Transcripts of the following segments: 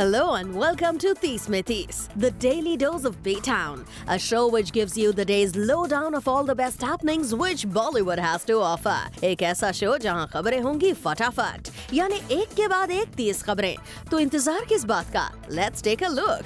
Hello and welcome to Tees Mein Tees, the daily dose of B-Town, a show which gives you the day's lowdown of all the best happenings which Bollywood has to offer. एक ऐसा show जहां खबरें होंगी फटाफट यानी एक के बाद एक तीस खबरें तो इंतजार किस बात का लेट्स टेक अ लुक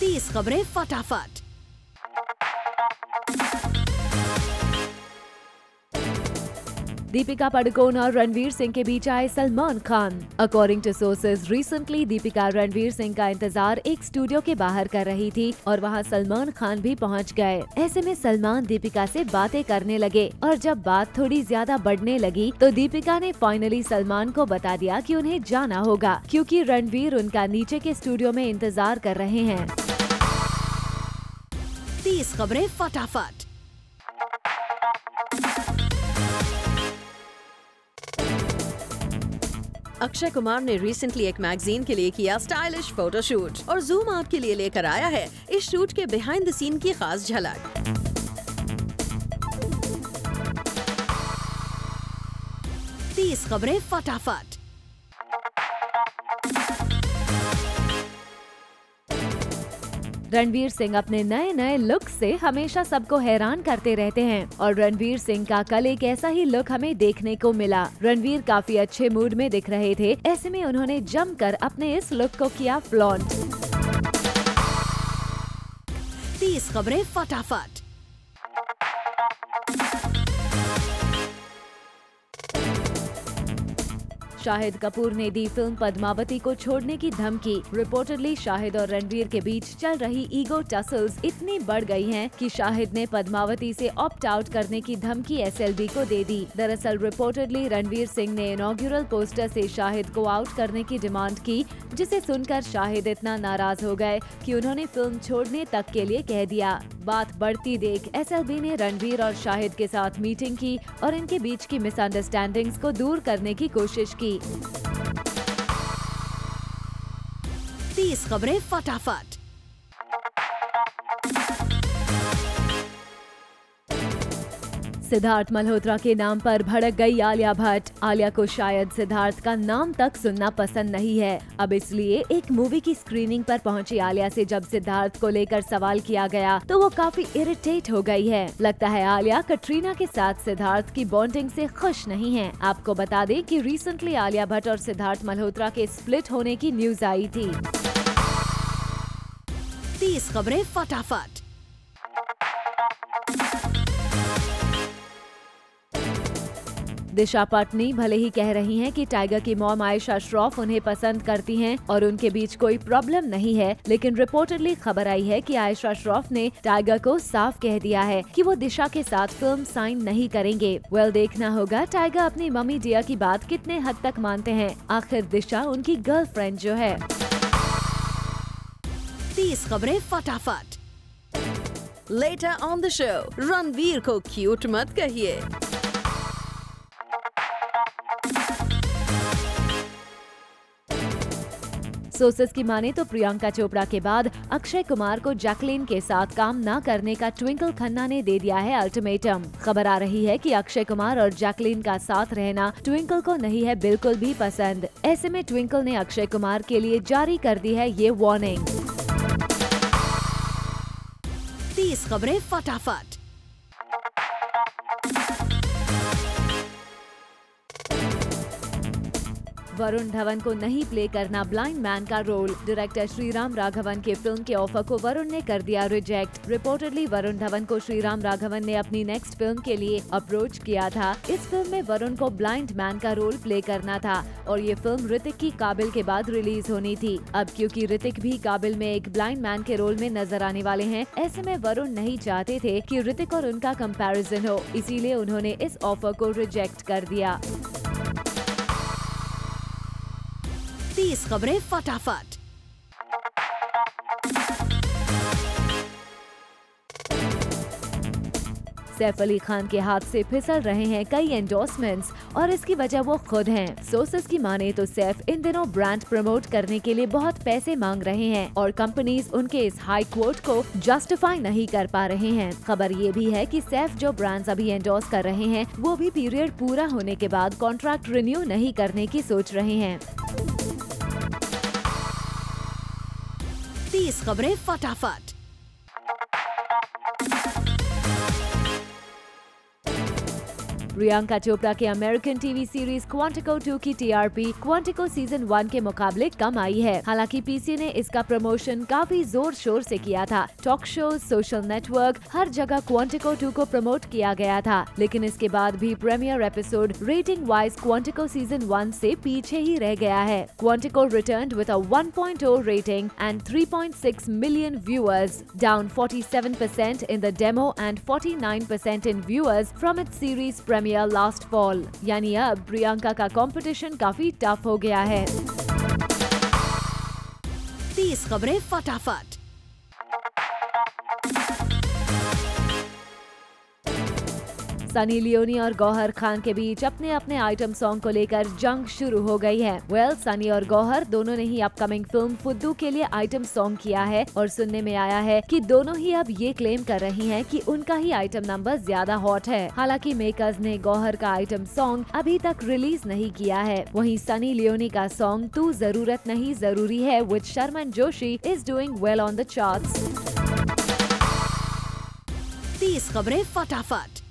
तीस खबरें फटाफट दीपिका पादुकोण और रणवीर सिंह के बीच आए Salman Khan. According to sources recently Deepika Ranveer Singh का इंतज़ार एक स्टूडियो के बाहर कर रही थी और वहाँ सलमान खान भी पहुँच गए। ऐसे में सलमान दीपिका से बातें करने लगे और जब बात थोड़ी ज़्यादा बढ़ने लगी तो दीपिका ने फाइनली सलमान को बता दिया कि उन्हें जाना होगा, क्योंकि रणवीर उनका नीचे के स्टूडियो में इंतज़ार कर रहे हैं। तीस खबरें फटाफट। अक्षय कुमार ने रिसेंटली एक मैगजीन के लिए किया स्टाइलिश फोटोशूट और जूम आपके लिए लेकर आया है इस शूट के बिहाइंड द सीन की खास झलक। तीस खबरें फटाफट। रणवीर सिंह अपने नए नए लुक से हमेशा सबको हैरान करते रहते हैं। और रणवीर सिंह का कल एक ऐसा ही लुक हमें देखने को मिला। रणवीर काफ़ी अच्छे मूड में दिख रहे थे, ऐसे में उन्होंने जमकर अपने इस लुक को किया फ्लॉन्ट। तीस खबरें फटाफट। शाहिद कपूर ने दी फ़िल्म पद्मावती को छोड़ने की धमकी। रिपोर्टडली शाहिद और रणवीर के बीच चल रही ईगो टसल्स इतनी बढ़ गई हैं कि शाहिद ने पद्मावती से ऑप्ट आउट करने की धमकी एसएलबी को दे दी। दरअसल रिपोर्टडली रणवीर सिंह ने इनॉग्यूरल पोस्टर से शाहिद को आउट करने की डिमांड की, जिसे सुनकर शाहिद इतना नाराज़ हो गए कि उन्होंने फ़िल्म छोड़ने तक के लिए कह दिया। बात बढ़ती देख एसएलबी ने रणवीर और शाहिद के साथ मीटिंग की और इनके बीच की मिसअंडरस्टैंडिंग्स को दूर करने की कोशिश की। तीस खबरें फटाफट। सिद्धार्थ मल्होत्रा के नाम पर भड़क गई आलिया भट्ट। आलिया को शायद सिद्धार्थ का नाम तक सुनना पसंद नहीं है। अब इसलिए एक मूवी की स्क्रीनिंग पर पहुँची आलिया से जब सिद्धार्थ को लेकर सवाल किया गया तो वो काफ़ी इरिटेट हो गई है। लगता है आलिया कटरीना के साथ सिद्धार्थ की बॉन्डिंग से खुश नहीं है। आपको बता दें कि रिसेंटली आलिया भट्ट और सिद्धार्थ मल्होत्रा के स्प्लिट होने की न्यूज़ आई थी। तीस खबरें फटाफट। दिशा पटनी भले ही कह रही हैं कि टाइगर की मॉम आयशा श्रॉफ उन्हें पसंद करती हैं और उनके बीच कोई प्रॉब्लम नहीं है, लेकिन रिपोर्टडली खबर आई है कि आयशा श्रॉफ ने टाइगर को साफ़ कह दिया है कि वो दिशा के साथ फ़िल्म साइन नहीं करेंगे। वेल देखना होगा टाइगर अपनी मम्मी डिया की बात कितने हद तक मानते हैं। आखिर दिशा उनकी गर्लफ्रेंड जो है। तीस खबरें फटाफट। Later on the show Ranveer को क्यूट मत कहिए। सोर्सेस की माने तो प्रियंका चोपड़ा के बाद अक्षय कुमार को जैकलिन के साथ काम न करने का ट्विंकल खन्ना ने दे दिया है अल्टीमेटम। खबर आ रही है कि अक्षय कुमार और जैकलीन का साथ रहना ट्विंकल को नहीं है बिल्कुल भी पसंद। ऐसे में ट्विंकल ने अक्षय कुमार के लिए जारी कर दी है ये वार्निंग तीस खबरें फटाफट। वरुण धवन को नहीं प्ले करना ब्लाइंड मैन का रोल डायरेक्टर श्रीराम राघवन के फ़िल्म के ऑफ़र को वरुण ने कर दिया रिजेक्ट रिपोर्टेडली वरुण धवन को श्रीराम राघवन ने अपनी नेक्स्ट फ़िल्म के लिए अप्रोच किया था. इस फ़िल्म में वरुण को ब्लाइंड मैन का रोल प्ले करना था और ये फ़िल्म ऋतिक की काबिल के बाद रिलीज़ होनी थी. अब क्योंकि ऋतिक भी काबिल में एक ब्लाइंड मैन के रोल में नज़र आने वाले हैं, ऐसे में वरुण नहीं चाहते थे कि ऋतिक और उनका कंपैरिजन हो. इसीलिए उन्होंने इस ऑफ़र को रिजेक्ट कर दिया। तीस खबरें फटाफट सैफ अली खान के हाथ से फिसल रहे हैं कई एंडोर्समेंट्स और इसकी वजह वो खुद हैं। सोर्सेज की माने तो सैफ इन दिनों ब्रांड प्रमोट करने के लिए बहुत पैसे मांग रहे हैं और कंपनीज़ उनके इस हाई कोर्ट को जस्टिफाई नहीं कर पा रहे हैं खबर ये भी है कि सैफ जो ब्रांड्स अभी एंडोर्स कर रहे हैं वो भी पीरियड पूरा होने के बाद कॉन्ट्रैक्ट रिन्यू नहीं करने की सोच रहे हैं खबरें फटाफट। प्रियंका चोपड़ा के अमेरिकन टीवी सीरीज़ क्वांटिको 2 की टीआरपी क्वांटिको सीज़न वन के मुकाबले कम आई है। हालाँकि पीसी ने इसका प्रमोशन काफ़ी ज़ोर शोर से किया था। टॉक शो सोशल नेटवर्क हर जगह क्वांटिको 2 को प्रमोट किया गया था। लेकिन इसके बाद भी premiere episode rating wise Quantico season one से पीछे ही रह गया है। Quantico return with a 1.0 rating and 3.6 million viewers down 47% in the demo and 49% in viewers from its series premiere last fall. यानी अब प्रियंका का कंपटीशन काफ़ी टफ हो गया है तीस खबरें फटाफट सनी लियोनी और गौहर खान के बीच अपने अपने आइटम सॉन्ग को लेकर जंग शुरू हो गई है। वेल well, सनी और गौहर दोनों ने ही अपकमिंग फ़िल्म फुद्दू के लिए आइटम सॉन्ग किया है और सुनने में आया है कि दोनों ही अब ये क्लेम कर रही हैं कि उनका ही आइटम नंबर ज़्यादा हॉट है। हालाँकि मेकर्स ने गौहर का आइटम सॉन्ग अभी तक रिलीज़ नहीं किया है। वहीं सनी लियोनी का सॉन्ग तू ज़रूरत नहीं ज़रूरी है with Sharman Joshi is doing well on the charts तीस खबरें फटाफट।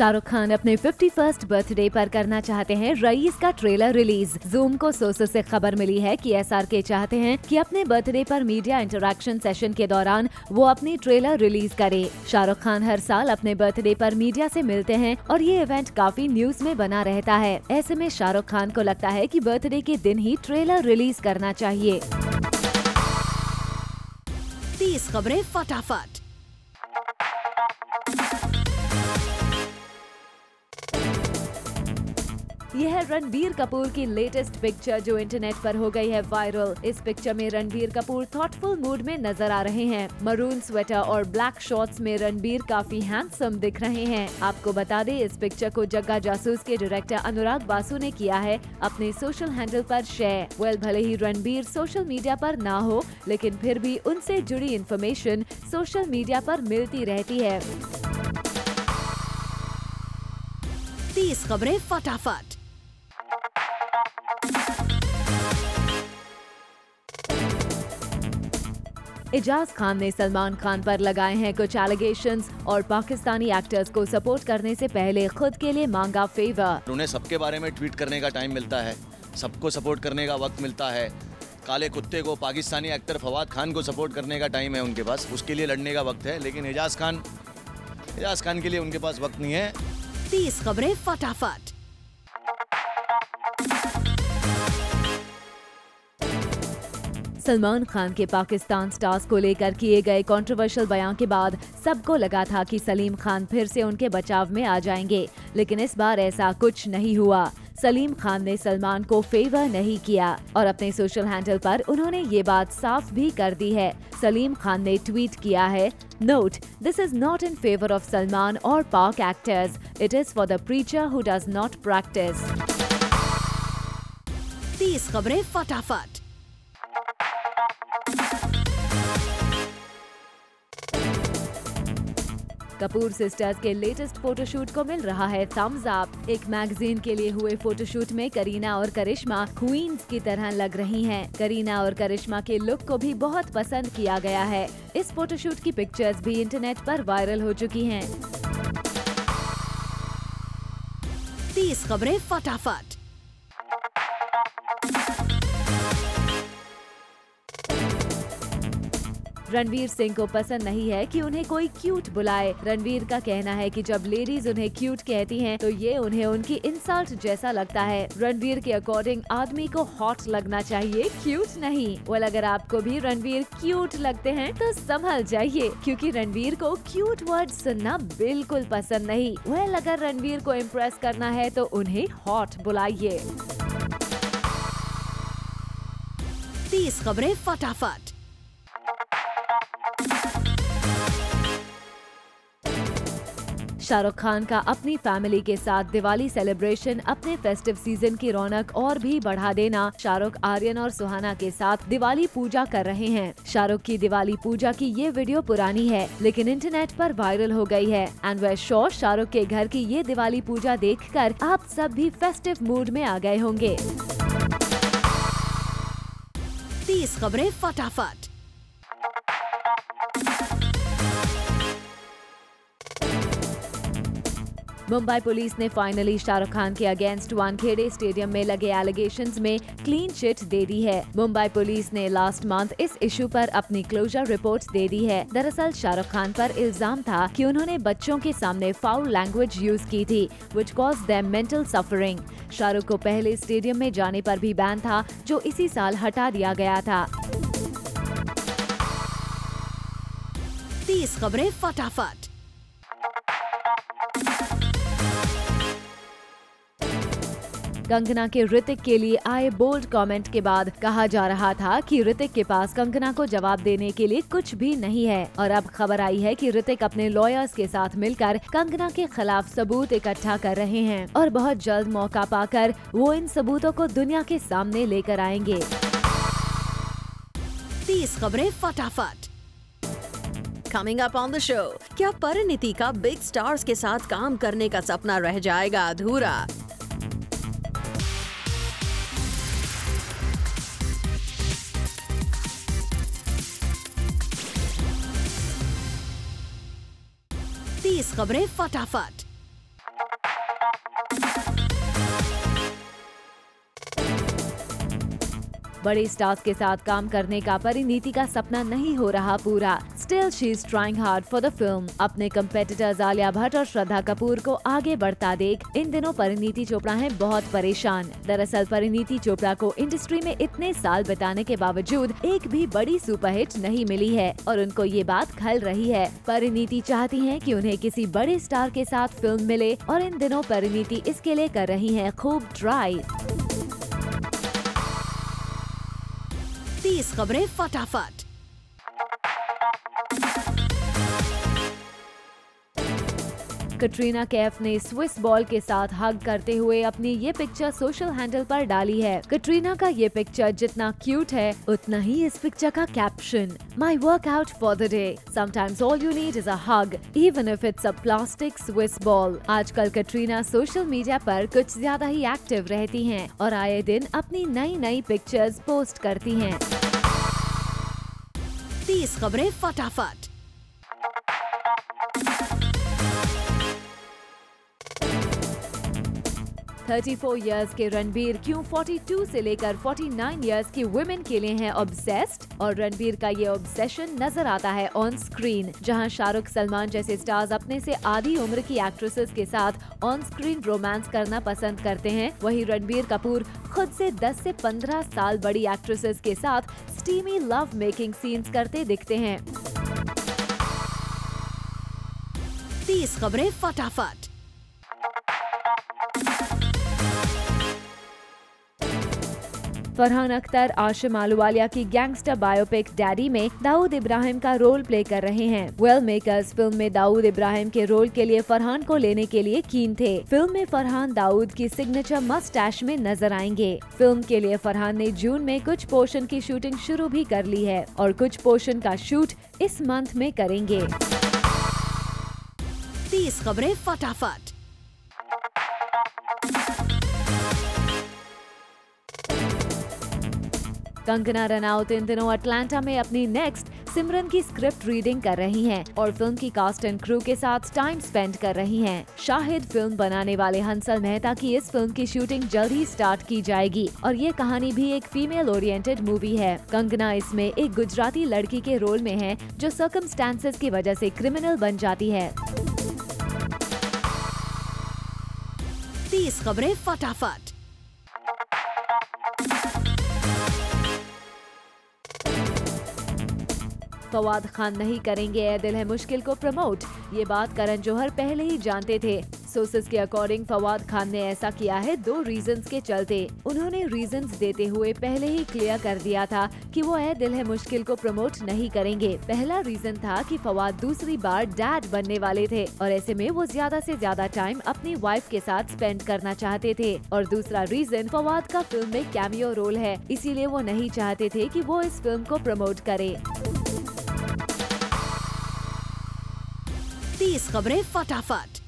शाहरुख खान अपने 51st बर्थडे पर करना चाहते हैं। रईस का ट्रेलर रिलीज़ जूम को सोर्सेस से खबर मिली है कि एसआरके चाहते हैं कि अपने बर्थडे पर मीडिया इंटरेक्शन सेशन के दौरान वो अपनी ट्रेलर रिलीज़ करे। शाहरुख खान हर साल अपने बर्थडे पर मीडिया से मिलते हैं और ये इवेंट काफ़ी न्यूज़ में बना रहता है। ऐसे में शाहरुख खान को लगता है कि बर्थडे के दिन ही ट्रेलर रिलीज़ करना चाहिए। तीस खबरें फटाफट। यह है रणबीर कपूर की लेटेस्ट पिक्चर जो इंटरनेट पर हो गई है वायरल इस पिक्चर में रणबीर कपूर थॉटफुल मूड में नज़र आ रहे हैं। मरून स्वेटर और ब्लैक शॉर्ट्स में रणबीर काफ़ी हैंडसम दिख रहे हैं। आपको बता दें, इस पिक्चर को जग्गा जासूस के डायरेक्टर अनुराग बासु ने किया है। अपने सोशल हैंडल पर शेयर वेल भले ही रणबीर सोशल मीडिया पर ना हो, लेकिन फिर भी उनसे जुड़ी इन्फॉर्मेशन सोशल मीडिया पर मिलती रहती है। तीस खबरें फटाफट। एजाज खान ने सलमान खान पर लगाए हैं कुछ एलिगेशन और पाकिस्तानी एक्टर्स को सपोर्ट करने से पहले खुद के लिए मांगा फेवर उन्हें सबके बारे में ट्वीट करने का टाइम मिलता है सबको सपोर्ट करने का वक्त मिलता है। काले कुत्ते को पाकिस्तानी एक्टर फवाद खान को सपोर्ट करने का टाइम है उनके पास उसके लिए लड़ने का वक्त है लेकिन एजाज खान एजाज खान के लिए उनके पास वक्त नहीं है। तीस खबरें फटाफट। सलमान खान के पाकिस्तान स्टार्स को लेकर किए गए कंट्रोवर्शियल बयान के बाद सबको लगा था कि सलीम खान फिर से उनके बचाव में आ जाएँगे, लेकिन इस बार ऐसा कुछ नहीं हुआ। सलीम खान ने सलमान को फेवर नहीं किया और अपने सोशल हैंडल पर उन्होंने ये बात साफ़ भी कर दी है। सलीम खान ने ट्वीट किया है note this is not in favour of Salman और Pak actors it is for the preacher who does not practice तीस खबरें फटाफट। कपूर सिस्टर्स के लेटेस्ट फोटोशूट को मिल रहा है थम्स अप एक मैगजीन के लिए हुए फोटोशूट में करीना और करिश्मा क्वींस की तरह लग रही हैं। करीना और करिश्मा के लुक को भी बहुत पसंद किया गया है इस फोटोशूट की पिक्चर्स भी इंटरनेट पर वायरल हो चुकी हैं। तीस खबरें फटाफट रणवीर सिंह को पसंद नहीं है कि उन्हें कोई क्यूट बुलाए। रणवीर का कहना है कि जब लेडीज़ उन्हें क्यूट कहती हैं तो ये उन्हें उनकी इंसल्ट जैसा लगता है। रणवीर के अकॉर्डिंग आदमी को हॉट लगना चाहिए क्यूट नहीं। वेल अगर आपको भी रणवीर क्यूट लगते हैं तो संभल जाइए, क्योंकि रणवीर को क्यूट वर्ड सुनना बिल्कुल पसंद नहीं। वेल अगर रणवीर को इम्प्रेस करना है तो उन्हें हॉट बुलाइए। तीस खबरें फटाफट। शाहरुख खान का अपनी फैमिली के साथ दिवाली सेलिब्रेशन, अपने फेस्टिव सीज़न की रौनक और भी बढ़ा देना। शाहरुख, आर्यन और सुहाना के साथ दिवाली पूजा कर रहे हैं। शाहरुख की दिवाली पूजा की ये वीडियो पुरानी है, लेकिन इंटरनेट पर वायरल हो गई है। एंड वे श्योर शाहरुख के घर की ये दिवाली पूजा देखकर आप सब भी फेस्टिव मूड में आ गए होंगे। तीस खबरें फटाफट। मुंबई पुलिस ने फाइनली शाहरुख खान के अगेंस्ट वानखेड़े स्टेडियम में लगे एलिगेशन में क्लीन चिट दे दी है। मुंबई पुलिस ने लास्ट मंथ इस इशू पर अपनी क्लोजर रिपोर्ट दे दी है। दरअसल शाहरुख खान पर इल्ज़ाम था कि उन्होंने बच्चों के सामने फाउल लैंग्वेज यूज़ की थी which cause them mental suffering Shahrukh को पहले स्टेडियम में जाने पर भी बैन था, जो इसी साल हटा दिया गया था। तीस खबरें फटाफट। कंगना के ऋतिक के लिए आए बोल्ड कमेंट के बाद कहा जा रहा था कि ऋतिक के पास कंगना को जवाब देने के लिए कुछ भी नहीं है। और अब खबर आई है कि ऋतिक अपने लॉयर्स के साथ मिलकर कंगना के खिलाफ सबूत इकट्ठा कर रहे हैं और बहुत जल्द मौका पाकर वो इन सबूतों को दुनिया के सामने लेकर आएँगे। तीस खबरें फटाफट। Coming up on the show क्या परिणीति का बिग स्टार्स के साथ काम करने का सपना रह जाएगा अधूरा? तीस खबरें फटाफट। बड़े स्टार्स के साथ काम करने का परिणीति का सपना नहीं हो रहा पूरा। Still she is trying hard for the film अपने कम्पेटिटर्स आलिया भट्ट और श्रद्धा कपूर को आगे बढ़ता देख, इन दिनों परिणीति चोपड़ा है बहुत परेशान। दरअसल, परिणीति चोपड़ा को इंडस्ट्री में इतने साल बिताने के बावजूद, एक भी बड़ी सुपरहिट नहीं मिली है, और उनको ये बात खल रही है। परिणीति चाहती हैं कि उन्हें किसी बड़े स्टार के साथ फ़िल्म मिले, और इन दिनों परिणीति इसके लिए कर रही है खूब ट्राई तीस खबरें फटाफट। कटरीना कैफ ने स्विस बॉल के साथ हग करते हुए अपनी ये पिक्चर सोशल हैंडल पर डाली है। कटरीना का ये पिक्चर जितना क्यूट है, उतना ही इस पिक्चर का caption my work out for the day sometimes all you need is a hug even if it's a plastic Swiss ball आजकल कटरीना सोशल मीडिया पर कुछ ज़्यादा ही एक्टिव रहती हैं और आए दिन अपनी नई नई पिक्चर्स पोस्ट करती हैं। तीस खबरें फटाफट। थर्टी फोर ईयर्स के रणबीर, क्यों 42 से लेकर 49 ईयर्स की वुमेन के लिए हैं ऑब्सेस्ड और रणबीर का ये ऑब्सेशन नज़र आता है ऑन स्क्रीन जहाँ शाहरुख सलमान जैसे स्टार्स अपने से आधी उम्र की एक्ट्रेसेस के साथ ऑन स्क्रीन रोमांस करना पसंद करते हैं। वहीं रणबीर कपूर खुद से 10 से 15 साल बड़ी एक्ट्रेसेस के साथ स्टीमी लव मेकिंग सीन्स करते दिखते हैं। तीस खबरें फटाफट। फरहान अख्तर, आशिम आलूवालिया की गैंगस्टर बायोपिक डैडी में दाऊद इब्राहिम का रोल प्ले कर रहे हैं। वेल मेकर्स फ़िल्म में दाऊद इब्राहिम के रोल के लिए फरहान को लेने के लिए कीन थे। फ़िल्म में फरहान दाऊद की सिग्नेचर मस्टैश में नज़र आएँगे। फ़िल्म के लिए फरहान ने जून में कुछ पोर्शन की शूटिंग शुरू भी कर ली है और कुछ पोर्शन का शूट इस मंथ में करेंगे। तीस खबरें फटाफट। कंगना रनौत इन दिनों अटलांटा में अपनी नेक्स्ट सिमरन की स्क्रिप्ट रीडिंग कर रही हैं और फ़िल्म की कास्ट एंड क्रू के साथ टाइम स्पेंड कर रही हैं। शाहिद फ़िल्म बनाने वाले हंसल मेहता की इस फ़िल्म की शूटिंग जल्द ही स्टार्ट की जाएगी और ये कहानी भी एक फीमेल ओरिएंटेड मूवी है। कंगना इसमें एक गुजराती लड़की के रोल में है जो सर्कमस्टांसेस की वजह से क्रिमिनल बन जाती है। तीस खबरें फटाफट। फवाद खान नहीं करेंगे ए दिल है मुश्किल को प्रमोट। ये बात करण जौहर पहले ही जानते थे। सोर्सेज के अकॉर्डिंग फवाद खान ने ऐसा किया है, दो रीजंस के चलते। उन्होंने रीजंस देते हुए पहले ही क्लियर कर दिया था कि वो ए दिल है मुश्किल को प्रमोट नहीं करेंगे। पहला रीजन था कि फवाद दूसरी बार डैड बनने वाले थे और ऐसे में वो ज़्यादा से ज़्यादा टाइम अपनी वाइफ के साथ स्पेंड करना चाहते थे। और दूसरा रीजन फवाद का फ़िल्म में कैमियो रोल है, इसीलिए वो नहीं चाहते थे कि वो इस फ़िल्म को प्रमोट करे। तीस खबरें फटाफट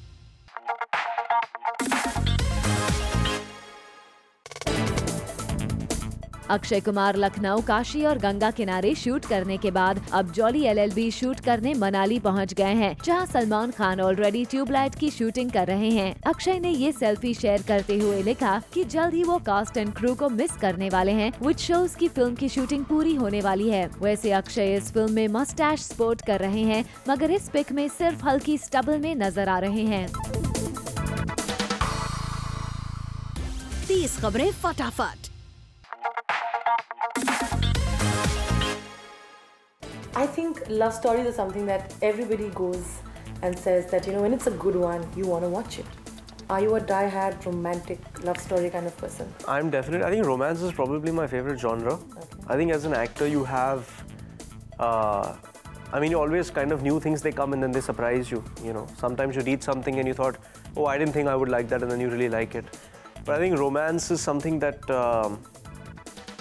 अक्षय कुमार लखनऊ, काशी और गंगा किनारे शूट करने के बाद अब जॉली एलएलबी शूट करने मनाली पहुँच गए हैं, जहाँ सलमान खान ऑलरेडी ट्यूबलाइट की शूटिंग कर रहे हैं। अक्षय ने ये सेल्फी शेयर करते हुए लिखा कि जल्द ही वो कास्ट एंड क्रू को मिस करने वाले हैं विच शोज़ की फ़िल्म की शूटिंग पूरी होने वाली है। वैसे अक्षय इस फ़िल्म में मस्टैश स्पोर्ट कर रहे हैं, मगर इस पिक में सिर्फ़ हल्की स्टबल में नज़र आ रहे हैं। तीस खबरें फटाफट। I think love stories are something that everybody goes and says that, you know, when it's a good one, you want to watch it. Are you a die-hard romantic love story kind of person? I'm definitely. I think romance is probably my favorite genre. I think as an actor, you have. Uh, I mean, you always kind of new things they come and then they surprise you. You know, sometimes you read something and you thought, oh, I didn't think I would like that, and then you really like it. But I think romance is something that. Um,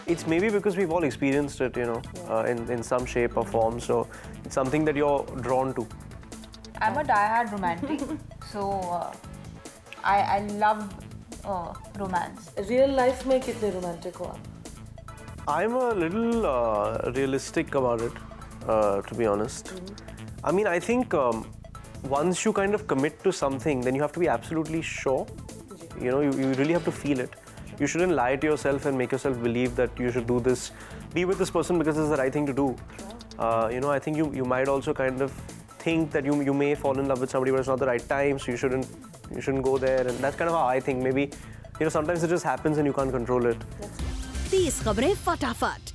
it's maybe because we've all experienced it, you know, uh, in, in some shape or form. So it's something that you're drawn to. I'm a diehard romantic, so uh, I, I love uh, romance. Real life में कितने romantic हो आप? I'm a little uh, realistic about it, uh, to be honest. I mean, I think um, once you kind of commit to something, then you have to be absolutely sure. You know, you, you really have to feel it. You shouldn't lie to yourself and make yourself believe that you should do this, be with this person because it's the right thing to do. Uh, you know, I think you, you might also kind of think that you, you may fall in love with somebody, but it's not the right time, so you shouldn't you shouldn't go there. And that's kind of how I think. Maybe, you know, sometimes it just happens and you can't control it. तीस खबरें फटाफट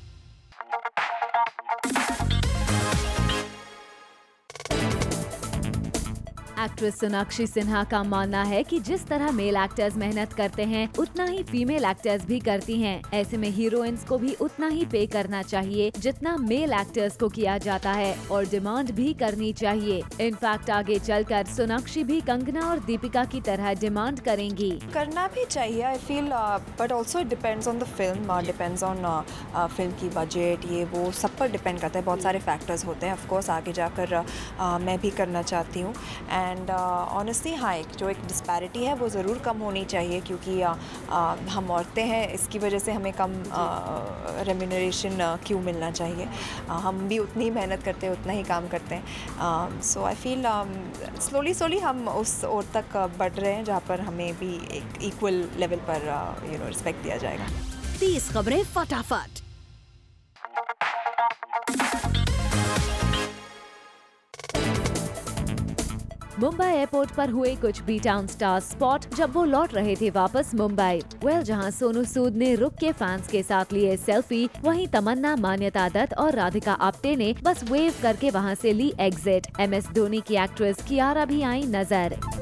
actress Sonakshi Sinha का मानना है कि जिस तरह male actors मेहनत करते हैं उतना ही फीमेल एक्टर्स भी करती हैं। ऐसे में हीरोइंस को भी उतना ही पे करना चाहिए जितना मेल एक्टर्स को किया जाता है और डिमांड भी करनी चाहिए। इनफैक्ट आगे चलकर सोनाक्षी भी कंगना और दीपिका की तरह डिमांड करेंगी। करना भी चाहिए I feel but also depends on the film depends on film की बजट ये वो सब पर डिपेंड करता है। बहुत सारे फैक्टर्स होते हैं ऑफकोर्स आगे जाकर uh, मैं भी करना चाहती हूँ। एंड ऑनेस्टली uh, हाँ एक जो एक डिस्पैरिटी है वो ज़रूर कम होनी चाहिए क्योंकि uh, uh, हम औरतें हैं इसकी वजह से हमें कम रेम्यूनरेशन uh, क्यों मिलना चाहिए? Uh, हम भी उतनी ही मेहनत करते हैं उतना ही काम करते हैं। So I feel slowly slowly हम उस ओर तक uh, बढ़ रहे हैं जहाँ पर हमें भी एक इक्वल लेवल पर यू नो रिस्पेक्ट दिया जाएगा। तीस खबरें फटाफट। मुंबई एयरपोर्ट पर हुए कुछ बी टाउन स्टार स्पॉट जब वो लौट रहे थे वापस मुंबई। वेल जहाँ सोनू सूद ने रुक के फैंस के साथ लिए सेल्फी वहीं तमन्ना, मान्यता दत्त और राधिका आप्टे ने बस वेव करके वहाँ से ली एग्जिट एम एस धोनी की एक्ट्रेस कियारा भी आई नज़र।